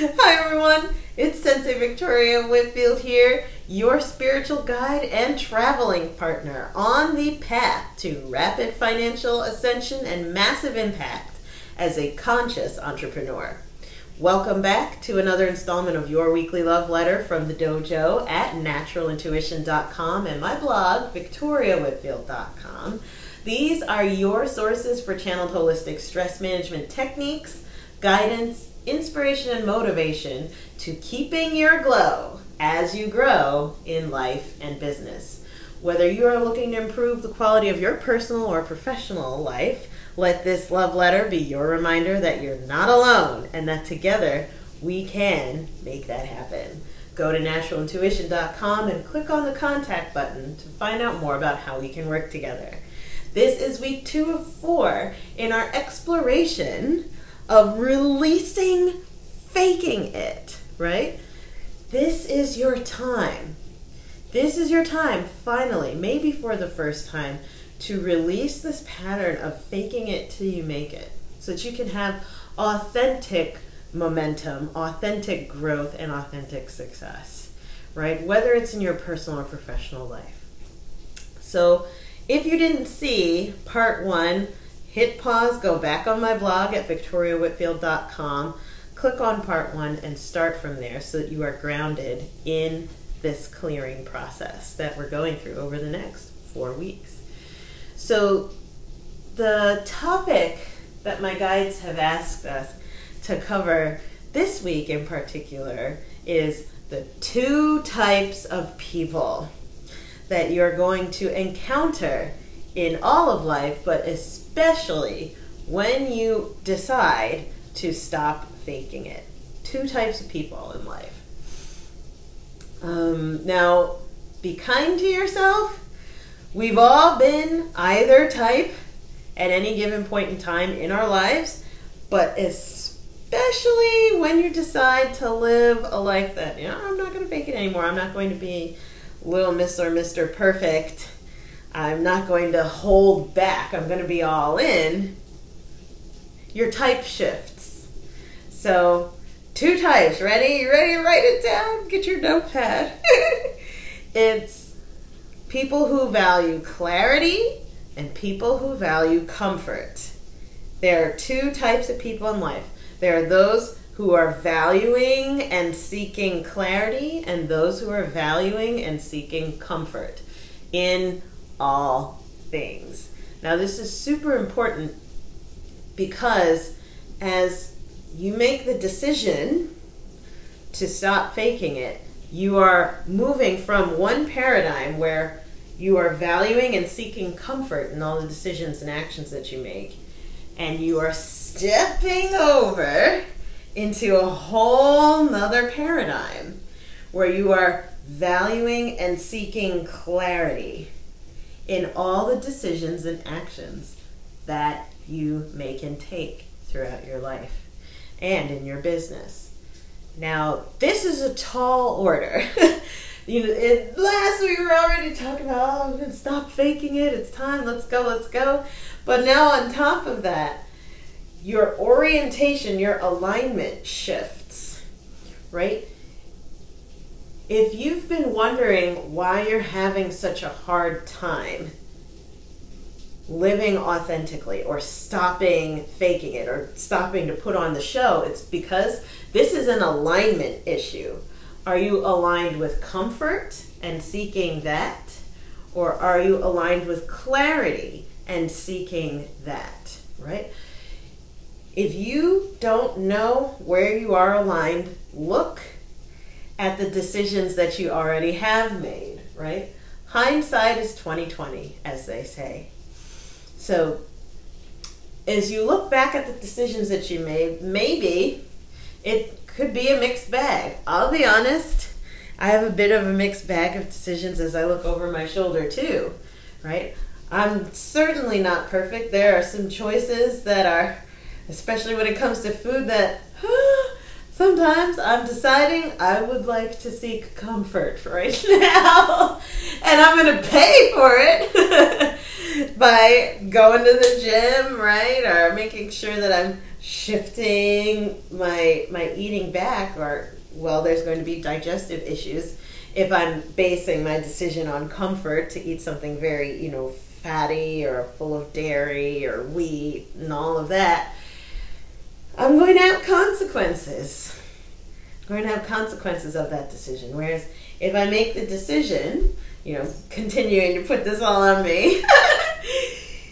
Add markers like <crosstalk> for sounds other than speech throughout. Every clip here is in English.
<laughs> Hi everyone, it's Sensei Victoria Whitfield here, your spiritual guide and traveling partner on the path to rapid financial ascension and massive impact as a conscious entrepreneur. Welcome back to another installment of your weekly love letter from the dojo at naturalintuition.com and my blog, victoriawhitfield.com. These are your sources for channeled holistic stress management techniques, guidance, inspiration and motivation to keeping your glow as you grow in life and business. Whether you are looking to improve the quality of your personal or professional life, let this love letter be your reminder that you're not alone and that together we can make that happen. Go to naturalintuition.com and click on the contact button to find out more about how we can work together. This is week two of four in our exploration of releasing faking it, right? This is your time. This is your time, finally, maybe for the first time, to release this pattern of faking it till you make it so that you can have authentic momentum, authentic growth, and authentic success, right? Whether it's in your personal or professional life. So, if you didn't see part one, hit pause, go back on my blog at victoriawhitfield.com, click on part one, and start from there so that you are grounded in this clearing process that we're going through over the next four weeks. So, the topic that my guides have asked us to cover this week in particular is the two types of people that you're going to encounter in all of life, but especially when you decide to stop faking it. Two types of people in life. Um, now, be kind to yourself. We've all been either type at any given point in time in our lives, but especially when you decide to live a life that, you know, I'm not going to fake it anymore. I'm not going to be little Miss or Mr. Perfect I'm not going to hold back. I'm going to be all in. Your type shifts. So, two types. Ready? You ready to write it down? Get your notepad. <laughs> it's people who value clarity and people who value comfort. There are two types of people in life. There are those who are valuing and seeking clarity and those who are valuing and seeking comfort in all things. Now, this is super important because as you make the decision to stop faking it, you are moving from one paradigm where you are valuing and seeking comfort in all the decisions and actions that you make, and you are stepping over into a whole nother paradigm where you are valuing and seeking clarity in all the decisions and actions that you make and take throughout your life and in your business. Now, this is a tall order. <laughs> you know, it, last we were already talking about, oh, I'm to stop faking it. It's time. Let's go. Let's go. But now, on top of that, your orientation, your alignment shifts, right? If you've been wondering why you're having such a hard time living authentically or stopping faking it or stopping to put on the show, it's because this is an alignment issue. Are you aligned with comfort and seeking that? Or are you aligned with clarity and seeking that, right? If you don't know where you are aligned, look at the decisions that you already have made, right? Hindsight is 2020, as they say. So as you look back at the decisions that you made, maybe it could be a mixed bag. I'll be honest, I have a bit of a mixed bag of decisions as I look over my shoulder too, right? I'm certainly not perfect. There are some choices that are, especially when it comes to food, that sometimes I'm deciding I would like to seek comfort right <laughs> now, and I'm going to pay for it <laughs> by going to the gym, right? Or making sure that I'm shifting my my eating back or well there's going to be digestive issues if I'm basing my decision on comfort to eat something very, you know, fatty or full of dairy or wheat and all of that, I'm going to have consequences. I'm going to have consequences of that decision. Whereas if I make the decision, you know, continuing to put this all on me, <laughs>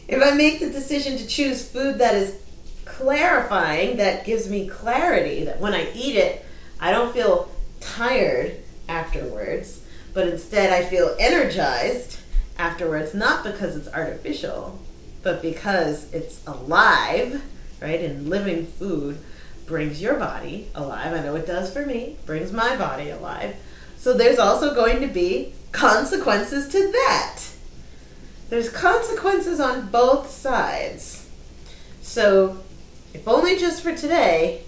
if I make the decision to choose food that is clarifying, that gives me clarity, that when I eat it, I don't feel tired afterwards, but instead I feel energized afterwards, not because it's artificial, but because it's alive, right? And living food brings your body alive. I know it does for me, brings my body alive. So there's also going to be consequences to that. There's consequences on both sides. So, if only just for today,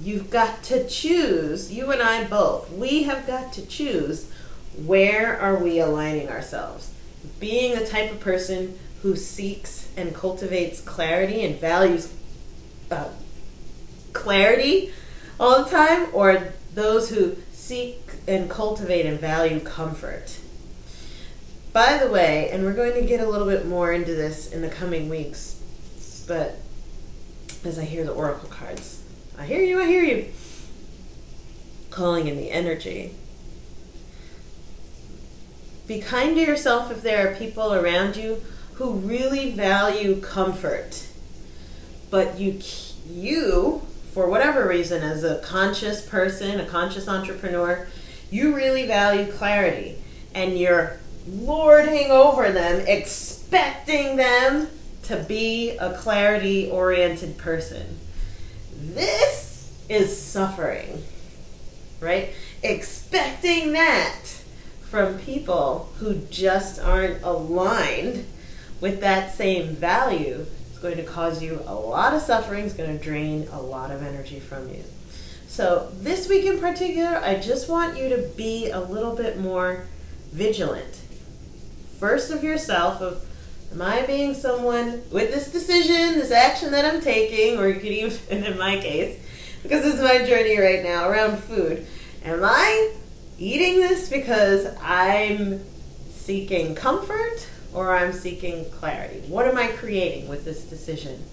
you've got to choose, you and I both, we have got to choose where are we aligning ourselves. Being the type of person who seeks and cultivates clarity and values uh, clarity all the time, or those who seek and cultivate and value comfort. By the way, and we're going to get a little bit more into this in the coming weeks, but as I hear the oracle cards, I hear you, I hear you. Calling in the energy. Be kind to yourself if there are people around you who really value comfort. But you you for whatever reason as a conscious person, a conscious entrepreneur, you really value clarity and you're lording over them, expecting them to be a clarity oriented person. This is suffering, right? Expecting that from people who just aren't aligned with that same value is going to cause you a lot of suffering, it's going to drain a lot of energy from you. So, this week in particular, I just want you to be a little bit more vigilant. First, of yourself, of am I being someone with this decision, this action that I'm taking, or you could even, <laughs> in my case, because this is my journey right now around food, am I eating this because I'm seeking comfort or I'm seeking clarity? What am I creating with this decision?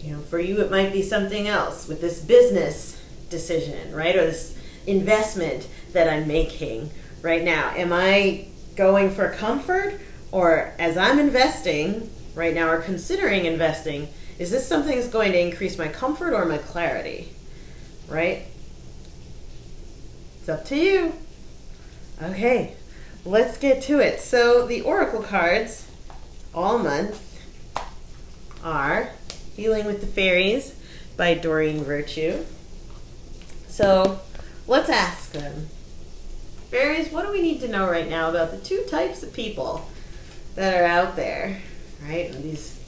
You know, for you, it might be something else with this business decision, right? Or this investment that I'm making right now. Am I going for comfort or as I'm investing right now or considering investing, is this something that's going to increase my comfort or my clarity? Right? It's up to you. Okay, let's get to it. So the oracle cards all month are Healing with the Fairies by Doreen Virtue. So let's ask them. Fairies, what do we need to know right now about the two types of people that are out there, right? And these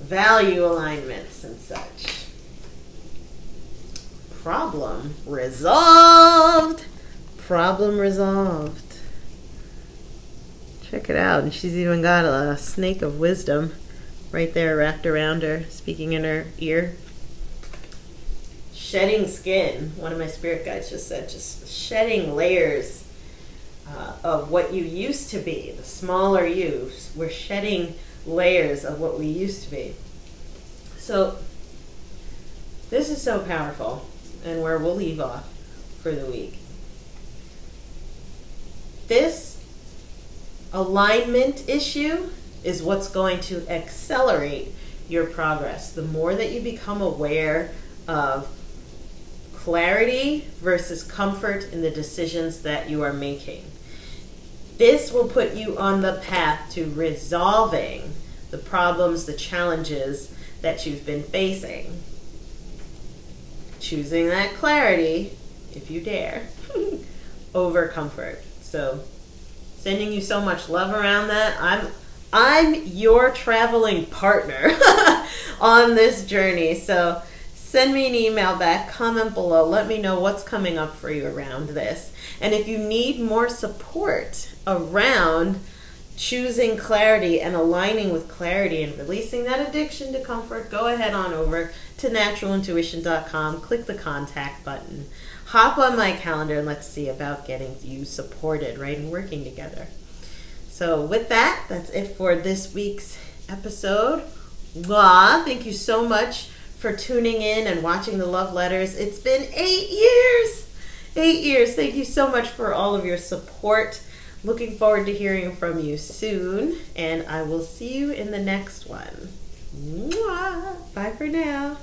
value alignments and such. Problem resolved. Problem resolved. Check it out. And she's even got a snake of wisdom right there wrapped around her, speaking in her ear shedding skin. One of my spirit guides just said, just shedding layers uh, of what you used to be, the smaller you. We're shedding layers of what we used to be. So, this is so powerful, and where we'll leave off for the week. This alignment issue is what's going to accelerate your progress. The more that you become aware of clarity versus comfort in the decisions that you are making. This will put you on the path to resolving the problems, the challenges that you've been facing. Choosing that clarity, if you dare, <laughs> over comfort. So, sending you so much love around that. I'm I'm your traveling partner <laughs> on this journey. So, send me an email back, comment below, let me know what's coming up for you around this. And if you need more support around choosing clarity and aligning with clarity and releasing that addiction to comfort, go ahead on over to naturalintuition.com, click the contact button, hop on my calendar, and let's see about getting you supported, right, and working together. So, with that, that's it for this week's episode. Mwah. Thank you so much for tuning in and watching the love letters. It's been eight years. Eight years. Thank you so much for all of your support. Looking forward to hearing from you soon, and I will see you in the next one. Mwah. Bye for now.